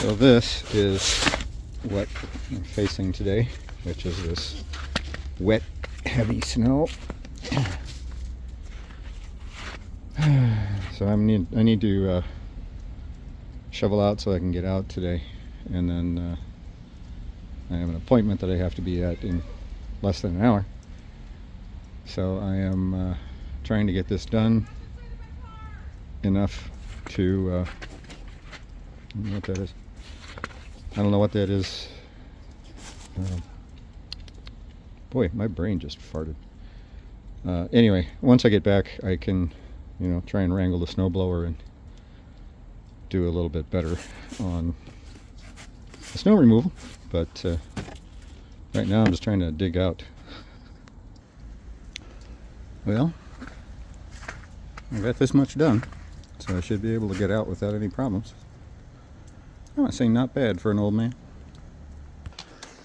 So this is what I'm facing today, which is this wet, heavy snow. So I need I need to uh, shovel out so I can get out today, and then uh, I have an appointment that I have to be at in less than an hour. So I am uh, trying to get this done enough to uh, I don't know what that is. I don't know what that is. Uh, boy, my brain just farted. Uh, anyway, once I get back, I can, you know, try and wrangle the snowblower and do a little bit better on the snow removal. But uh, right now, I'm just trying to dig out. Well, I got this much done, so I should be able to get out without any problems. I want to say not bad for an old man.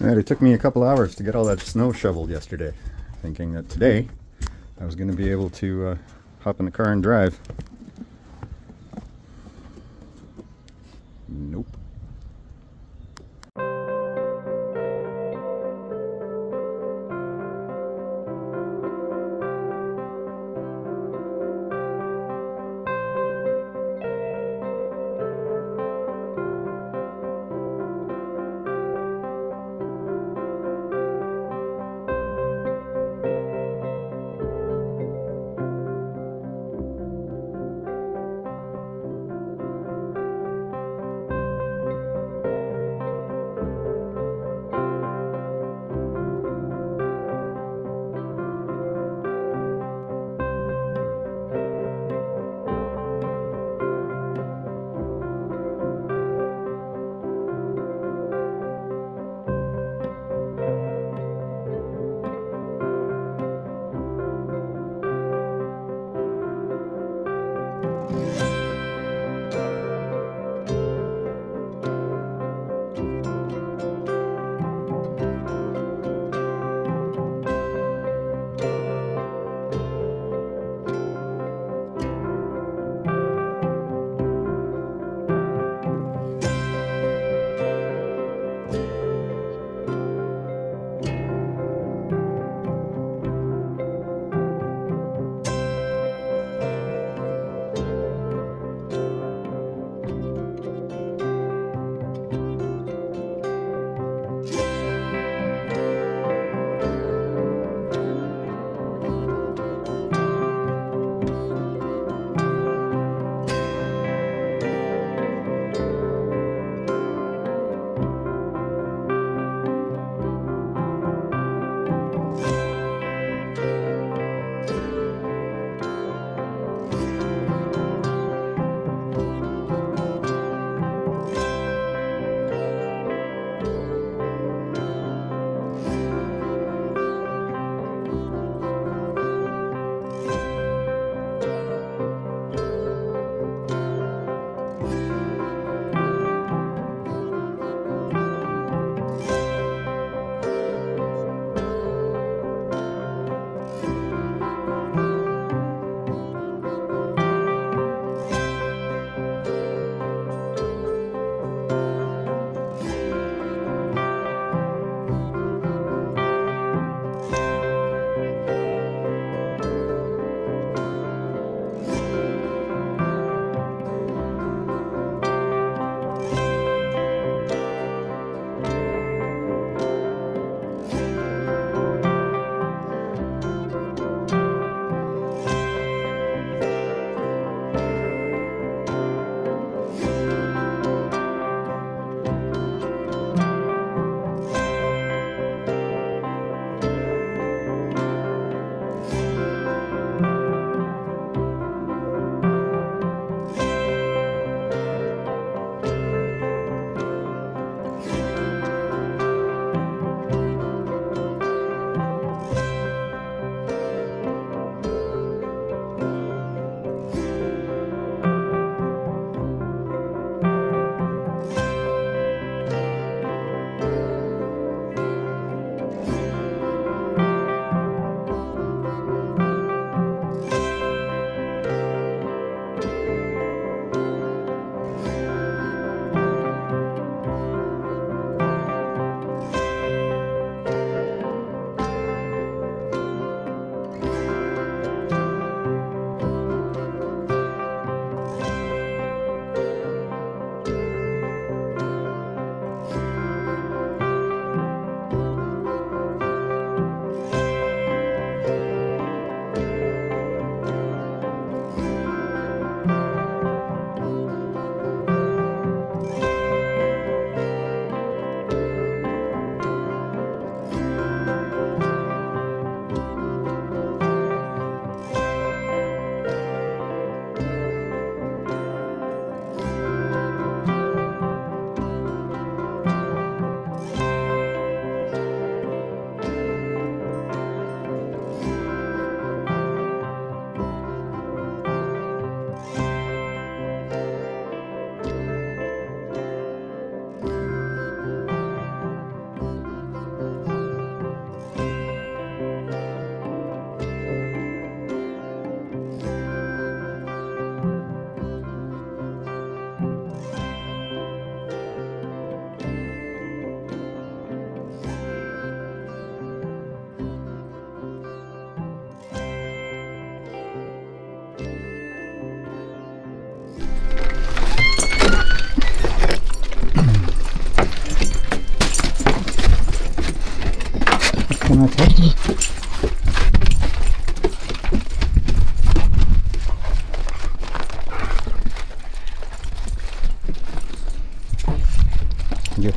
Alright, it took me a couple hours to get all that snow shoveled yesterday, thinking that today I was going to be able to uh, hop in the car and drive.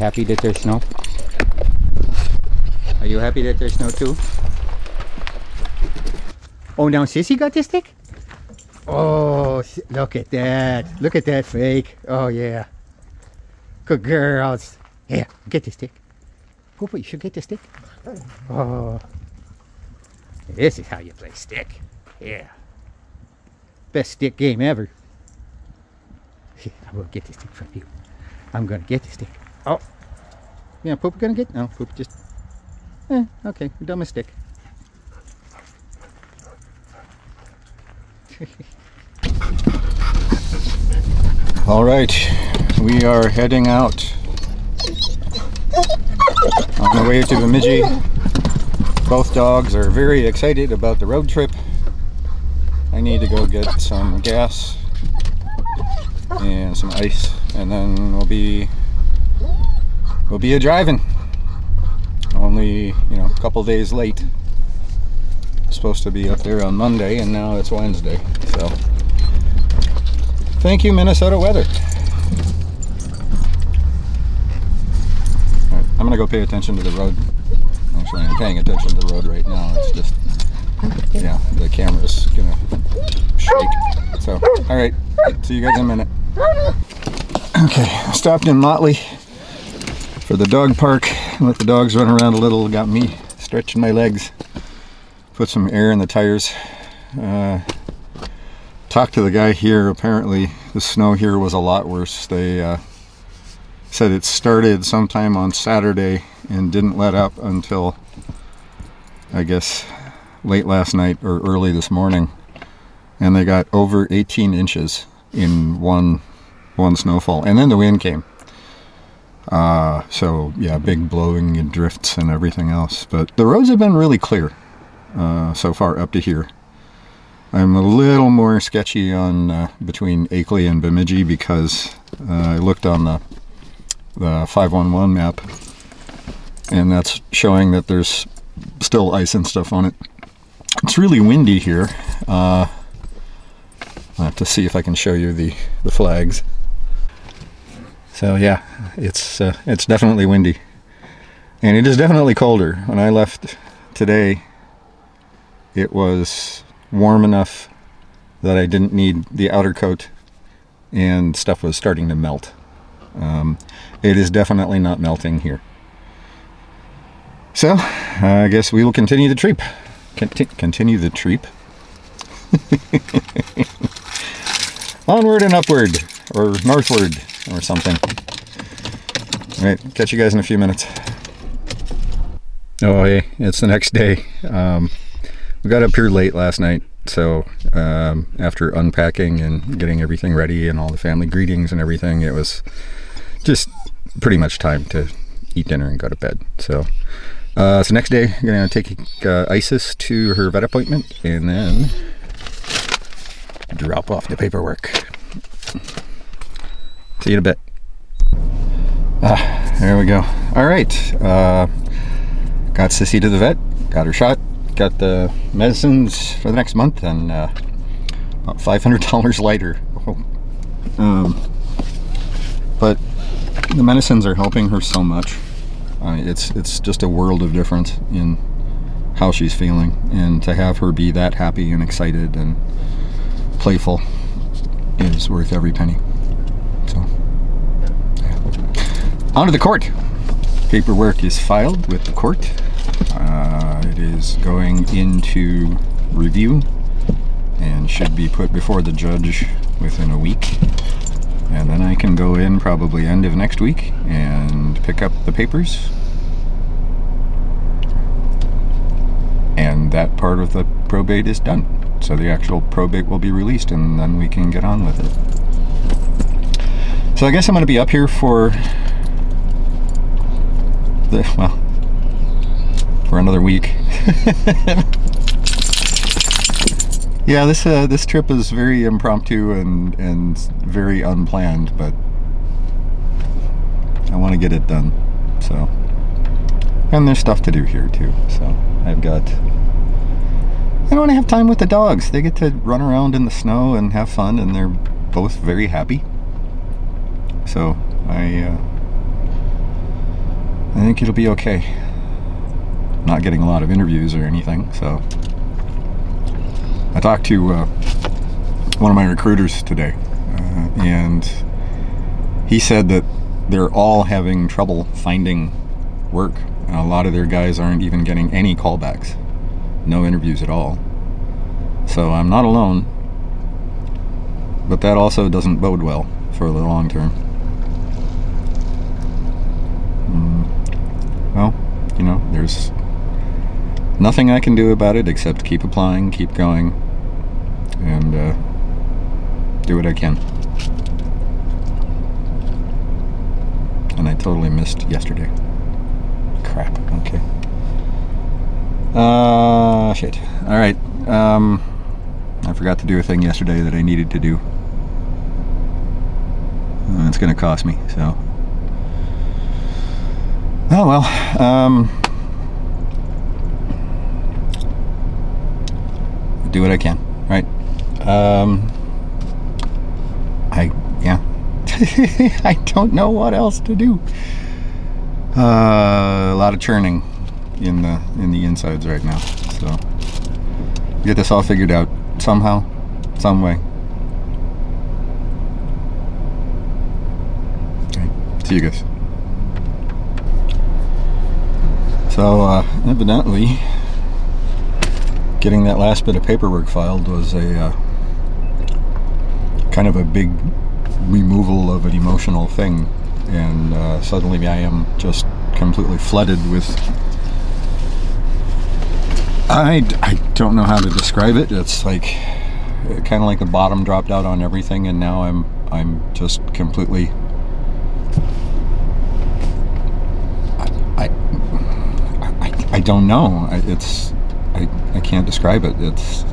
Happy that there's snow? Are you happy that there's snow too? Oh, now Sissy got this stick? Oh, look at that. Look at that fake. Oh, yeah. Good girls. Yeah, get the stick. Poopa, you should get the stick. Oh. This is how you play stick. Yeah. Best stick game ever. I will get the stick from you. I'm gonna get the stick. Oh. Yeah, Poopa gonna get? No, poop just. Eh, okay, we're done stick. All right, we are heading out on the way to Bemidji. Both dogs are very excited about the road trip. I need to go get some gas and some ice, and then we'll be we'll be a driving. Only you know a couple days late. Supposed to be up there on Monday, and now it's Wednesday. So thank you, Minnesota weather. I'm gonna go pay attention to the road. Actually, I'm paying attention to the road right now. It's just, yeah, the camera's gonna shake. So, all right, see you guys in a minute. Okay, stopped in Motley for the dog park. Let the dogs run around a little. Got me stretching my legs. Put some air in the tires. Uh, talked to the guy here. Apparently, the snow here was a lot worse. They uh, said it started sometime on Saturday and didn't let up until I guess late last night or early this morning. And they got over 18 inches in one one snowfall. And then the wind came. Uh, so yeah, big blowing and drifts and everything else. But the roads have been really clear uh, so far up to here. I'm a little more sketchy on uh, between Akeley and Bemidji because uh, I looked on the the 511 map and that's showing that there's still ice and stuff on it. It's really windy here. Uh, I'll have to see if I can show you the, the flags. So yeah, it's uh, it's definitely windy, and it is definitely colder. When I left today, it was warm enough that I didn't need the outer coat, and stuff was starting to melt. Um, it is definitely not melting here. So, I guess we will continue the trip. Conti- continue the trip. Onward and upward, or northward, or something. All right, catch you guys in a few minutes. Oh, hey, it's the next day. Um, we got up here late last night, so um, after unpacking and getting everything ready and all the family greetings and everything, it was just pretty much time to eat dinner and go to bed. So, uh, so next day, I'm gonna take uh, Isis to her vet appointment and then drop off the paperwork. See you in a bit. Ah, there we go. All right. Uh, got Sissy to the vet. Got her shot. Got the medicines for the next month and uh, about five hundred dollars lighter. Um, but the medicines are helping her so much. Uh, it's it's just a world of difference in how she's feeling, and to have her be that happy and excited and playful is worth every penny. So, yeah. on to the court. Paperwork is filed with the court. Uh, it is going into review and should be put before the judge within a week. And then I can go in probably end of next week and pick up the papers. And that part of the probate is done. So the actual probate will be released and then we can get on with it. So I guess I'm going to be up here for the, well, for another week. yeah, this uh, this trip is very impromptu and and very unplanned, but I want to get it done. So And there's stuff to do here too. So I've got. I don't want to have time with the dogs. They get to run around in the snow and have fun, and they're both very happy. So I. Uh, I think it'll be okay. Not getting a lot of interviews or anything, so. I talked to uh, one of my recruiters today, uh, and he said that they're all having trouble finding work. And a lot of their guys aren't even getting any callbacks, no interviews at all. So I'm not alone, but that also doesn't bode well for the long term. Mm, well, you know, there's nothing I can do about it except keep applying, keep going, and uh, do what I can. And I totally missed yesterday. Crap. Okay. Uh, shit. All right. Um, I forgot to do a thing yesterday that I needed to do. And it's going to cost me, so. Oh well. Um, do what I can, right? Um, I, yeah. I don't know what else to do. Uh, a lot of churning in the in the insides right now. So get this all figured out somehow, some way. Okay, see you guys. So uh, evidently, getting that last bit of paperwork filed was a uh, kind of a big removal of an emotional thing. And uh, suddenly I am just completely flooded with I, I don't know how to describe it. It's like kind of like the bottom dropped out on everything and now I'm I'm just completely I I, I, I don't know. It's I, I can't describe it. It's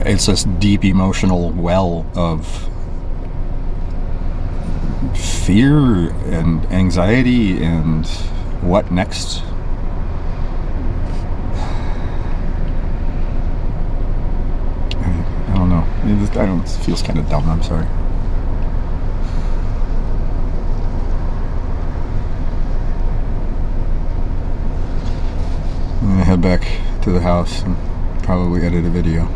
it's this deep emotional well of fear and anxiety and what next? I don't know. I don't it feels kind of dumb. I'm sorry I'm gonna head back to the house and probably edit a video